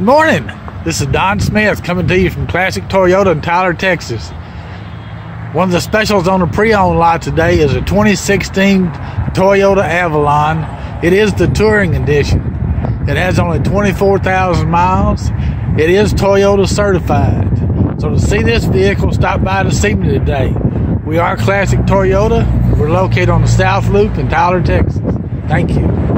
Good morning. This is Don Smith coming to you from Classic Toyota in Tyler, Texas. One of the specials on the pre-owned lot today is a 2016 Toyota Avalon. It is the touring edition. It has only 24,000 miles. It is Toyota certified. So to see this vehicle, stop by to see me today. We are Classic Toyota. We're located on the South Loop in Tyler, Texas. Thank you.